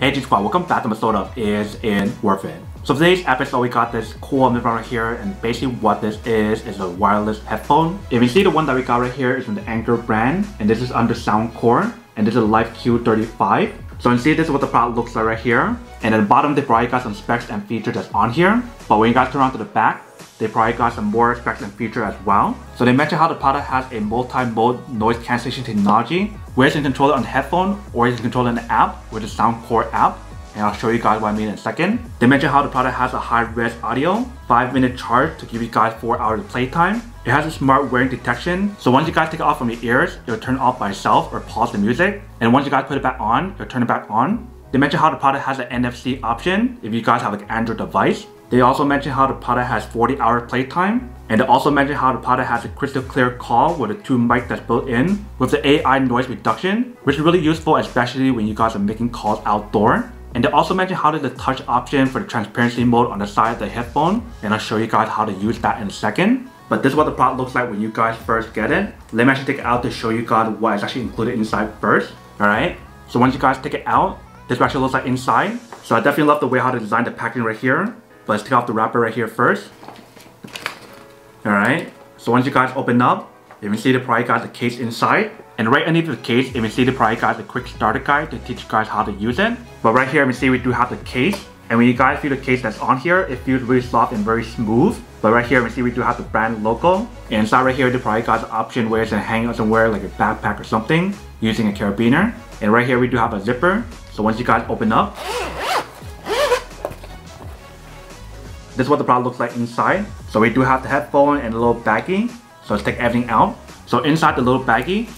Hey G Squad, welcome back to of Is in It? So today's episode we got this cool mic right here and basically what this is is a wireless headphone. If you see the one that we got right here is from the Anker brand and this is under Soundcore and this is a Life Q35. So you can see this is what the product looks like right here. And at the bottom they probably got some specs and features that's on here. But when you guys turn around to the back, they probably got some more specs and features as well. So they mentioned how the product has a multi-mode noise cancellation technology, where you can control it on the headphone or you can control it in the app with the Soundcore app. And I'll show you guys what I mean in a second. They mentioned how the product has a high-res audio, 5 minute charge to give you guys 4 hours of playtime. It has a smart wearing detection, so once you guys take it off from your ears, it'll turn off by itself or pause the music. And once you guys put it back on, it'll turn it back on. They mentioned how the product has an NFC option if you guys have an Android device. They also mentioned how the product has 40 hour playtime. And they also mentioned how the product has a crystal clear call with a two mic that's built in with the AI noise reduction, which is really useful especially when you guys are making calls outdoor. And they also mentioned how there's a touch option for the transparency mode on the side of the headphone. And I'll show you guys how to use that in a second. But this is what the product looks like when you guys first get it. Let me actually take it out to show you guys what is actually included inside first. Alright, so once you guys take it out, this actually looks like inside. So I definitely love the way how they designed the packaging right here. But let's take off the wrapper right here first. Alright, so once you guys open up, you can see the probably got the case inside. And right underneath the case, you can see the probably got the quick starter guide to teach you guys how to use it. But right here, you can see we do have the case. And when you guys feel the case that's on here, it feels really soft and very smooth. But right here, you can see we do have the brand logo. And inside right here, they probably got the option where it's can hang somewhere like a backpack or something using a carabiner. And right here, we do have a zipper. So once you guys open up, This is what the product looks like inside. So we do have the headphone and a little baggie. So let's take everything out. So inside the little baggie,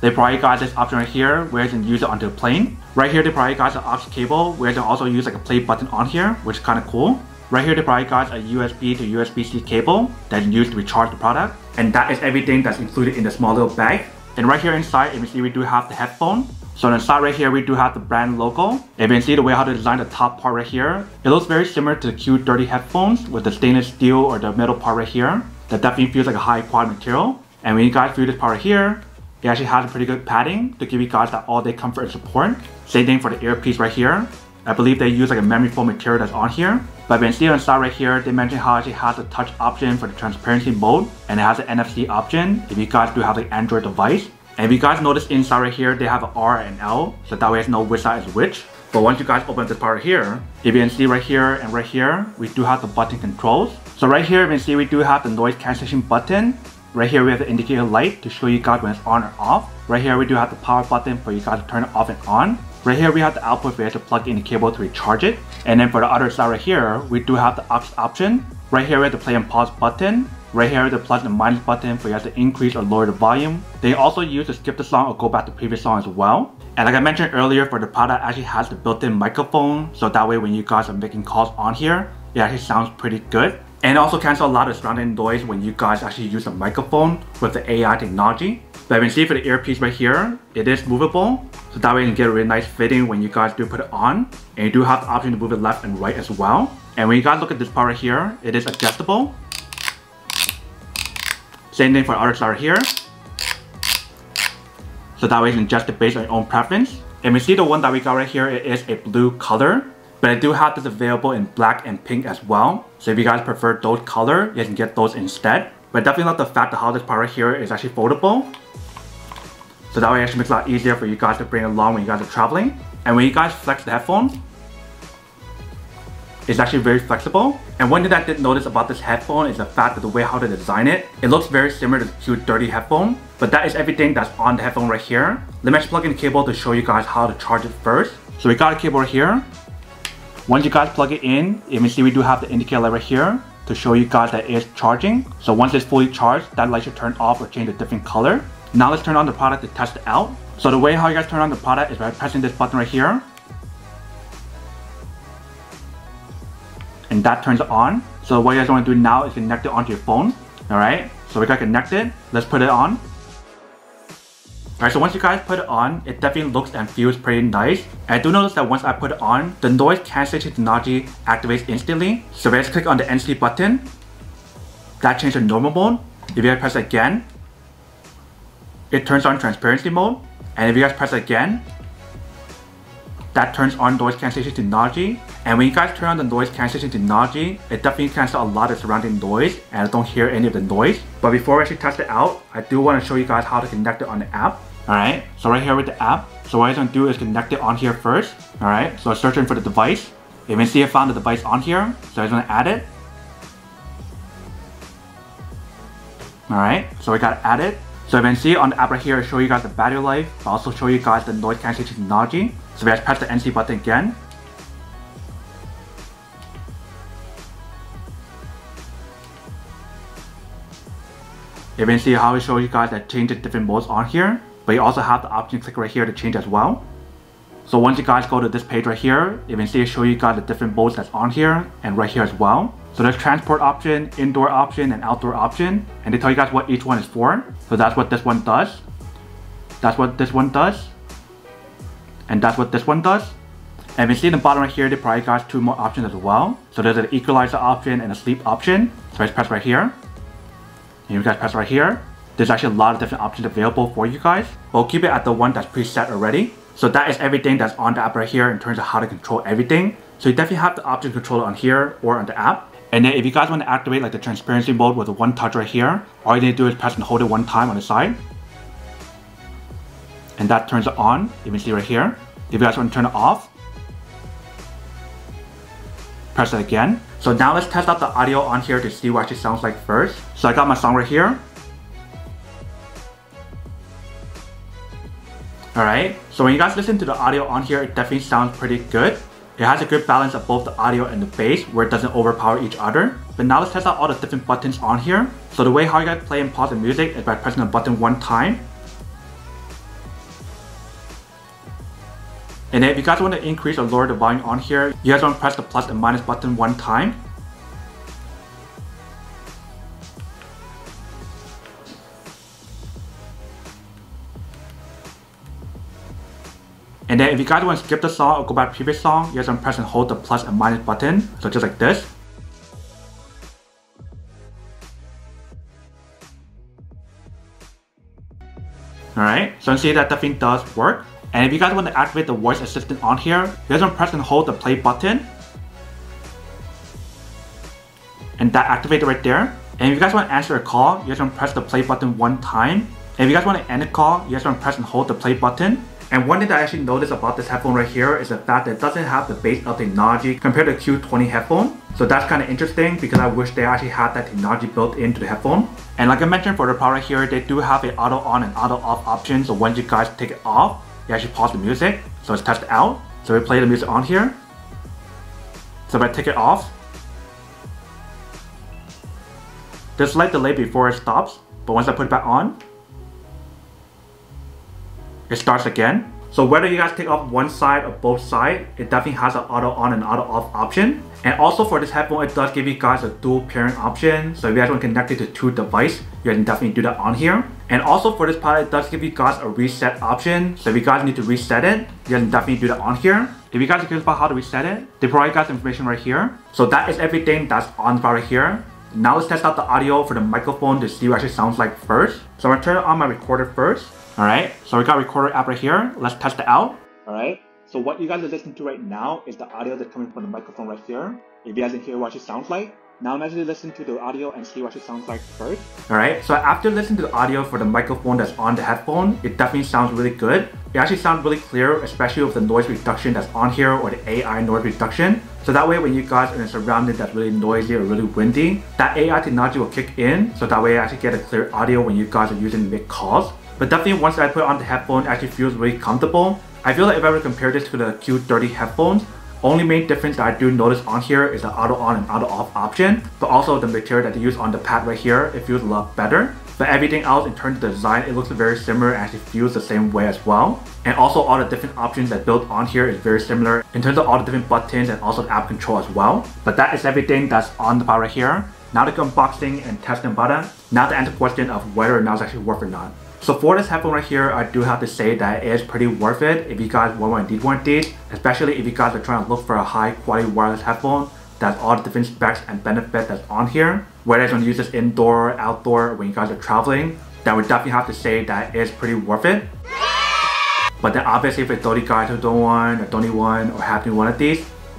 they probably got this option right here where you can use it onto the plane. Right here they probably got the aux cable where you also use like a play button on here, which is kind of cool. Right here they probably got a USB to USB-C cable that you use to recharge the product. And that is everything that's included in the small little bag. And right here inside, you can see we do have the headphone. So on the side right here, we do have the brand logo. If you can see the way how they designed the top part right here, it looks very similar to the Q30 headphones with the stainless steel or the metal part right here. That definitely feels like a high quality material. And when you guys feel this part right here, it actually has a pretty good padding to give you guys that all day comfort and support. Same thing for the earpiece right here. I believe they use like a memory foam material that's on here. But when you see on the side right here, they mentioned how it actually has a touch option for the transparency mode and it has an NFC option if you guys do have the Android device. And if you guys notice inside right here, they have an R and L, so that way it's know which side is which. But once you guys open this part here, if you can see right here and right here, we do have the button controls. So right here, you can see we do have the noise cancellation button. Right here, we have the indicator light to show you guys when it's on or off. Right here, we do have the power button for you guys to turn it off and on. Right here, we have the output where you have to plug in the cable to recharge it. And then for the other side right here, we do have the aux option. Right here, we have the play and pause button. Right here, the plus and minus button for you to increase or lower the volume. They also use to skip the song or go back to previous song as well. And like I mentioned earlier, for the product actually has the built-in microphone, so that way when you guys are making calls on here, it actually sounds pretty good. And also cancel a lot of surrounding noise when you guys actually use a microphone with the AI technology. But you can see for the earpiece right here, it is movable. So that way you can get a really nice fitting when you guys do put it on. And you do have the option to move it left and right as well. And when you guys look at this part right here, it is adjustable. Same thing for side here. So that way you can adjust it based on your own preference. And we see the one that we got right here, it is a blue color. But I do have this available in black and pink as well. So if you guys prefer those color, you can get those instead. But definitely not the fact that how this part right here is actually foldable. So that way it actually makes it a lot easier for you guys to bring along when you guys are traveling. And when you guys flex the headphone, it's actually very flexible. And one thing that I did notice about this headphone is the fact that the way how they design it, it looks very similar to the Q30 headphone. But that is everything that's on the headphone right here. Let me actually plug in the cable to show you guys how to charge it first. So we got a cable right here. Once you guys plug it in, you can see we do have the indicator light right here to show you guys that it's charging. So once it's fully charged, that light should turn off or change a different color. Now let's turn on the product to test it out. So the way how you guys turn on the product is by pressing this button right here. And that turns on. So what you guys want to do now is connect it onto your phone. Alright, so we got connected. Let's put it on. Alright, so once you guys put it on, it definitely looks and feels pretty nice. And I do notice that once I put it on, the noise cancellation technology activates instantly. So let's click on the NC button. That changes to normal mode. If you guys press again, it turns on transparency mode. And if you guys press again, that turns on noise cancellation technology. And when you guys turn on the noise cancellation technology, it definitely cancels a lot of surrounding noise and I don't hear any of the noise. But before I actually test it out, I do want to show you guys how to connect it on the app. Alright, so right here with the app, so what I'm gonna do is connect it on here first. Alright, so searching for the device. You can see I found the device on here, so I'm gonna add it. Alright, so we got added. So you can see on the app right here, I show you guys the battery life, but also show you guys the noise cancellation technology. So we just press the NC button again. You can see how it shows you guys that the different modes on here, but you also have the option to click right here to change as well. So once you guys go to this page right here, you can see it show you guys the different modes that's on here and right here as well. So there's transport option, indoor option, and outdoor option. And they tell you guys what each one is for. So that's what this one does. That's what this one does. And that's what this one does. And you see in the bottom right here, they probably got two more options as well. So there's an equalizer option and a sleep option. So I just press right here. And you guys press right here. There's actually a lot of different options available for you guys. We'll keep it at the one that's preset already. So that is everything that's on the app right here in terms of how to control everything. So you definitely have the option to control it on here or on the app. And then if you guys want to activate like the transparency mode with one touch right here, all you need to do is press and hold it one time on the side. And that turns it on, you can see right here. If you guys want to turn it off, press it again. So now let's test out the audio on here to see what it sounds like first. So I got my song right here. Alright, so when you guys listen to the audio on here, it definitely sounds pretty good. It has a good balance of both the audio and the bass where it doesn't overpower each other. But now let's test out all the different buttons on here. So the way how you guys play and pause the music is by pressing the button one time. And if you guys want to increase or lower the volume on here, you guys want to press the plus and minus button one time. And then if you guys want to skip the song or go back to previous song, you guys to press and hold the plus and minus button. So just like this. Alright, so you see that definitely does work. And if you guys want to activate the voice assistant on here, you guys want to press and hold the play button. And that activates right there. And if you guys want to answer a call, you guys want to press the play button one time. And if you guys want to end a call, you guys want to press and hold the play button. And one thing that I actually noticed about this headphone right here is the fact that it doesn't have the BassUp technology compared to Q20 headphone. So that's kind of interesting because I wish they actually had that technology built into the headphone. And like I mentioned for the power here, they do have an auto on and auto off option. So once you guys take it off, you actually pause the music. So let's test it out. So we play the music on here. So if I take it off, there's slight delay before it stops. But once I put it back on, it starts again. So whether you guys take off one side or both sides, it definitely has an auto on and auto off option. And also for this headphone, it does give you guys a dual pairing option. So if you guys want to connect it to two devices, you can definitely do that on here. And also for this product, it does give you guys a reset option. So if you guys need to reset it, you can definitely do that on here. If you guys are curious about how to reset it, they provide you guys information right here. So that is everything that's on right here. Now let's test out the audio for the microphone to see what it actually sounds like first. So I'm gonna turn on my recorder first. Alright, so we got recorder app right here. Let's test it out. Alright, so what you guys are listening to right now is the audio that's coming from the microphone right here. If you guys can hear what it sounds like, now I'm actually listen to the audio and see what it sounds like first. Alright, so after listening to the audio for the microphone that's on the headphone, it definitely sounds really good. It actually sounds really clear, especially with the noise reduction that's on here or the AI noise reduction. So that way when you guys are in a surrounding that's really noisy or really windy, that AI technology will kick in. So that way you actually get a clear audio when you guys are using to make calls. But definitely once I put on the headphone, it actually feels really comfortable. I feel like if I were to compare this to the Q30 headphones, only main difference that I do notice on here is the auto on and auto off option, but also the material that they use on the pad right here, it feels a lot better. But everything else in terms of the design, it looks very similar and actually feels the same way as well. And also all the different options that built on here is very similar in terms of all the different buttons and also the app control as well. But that is everything that's on the pad right here. Now to unboxing and testing button. Now to answer the question of whether or not it's actually worth or not. So for this headphone right here, I do have to say that it is pretty worth it if you guys want one these one these, especially if you guys are trying to look for a high quality wireless headphone that's all the different specs and benefits that's on here. Whether it's going to use this indoor, outdoor, when you guys are traveling, then we definitely have to say that it is pretty worth it. But then obviously if it's 30 guys who don't want or don't need one or have one of these,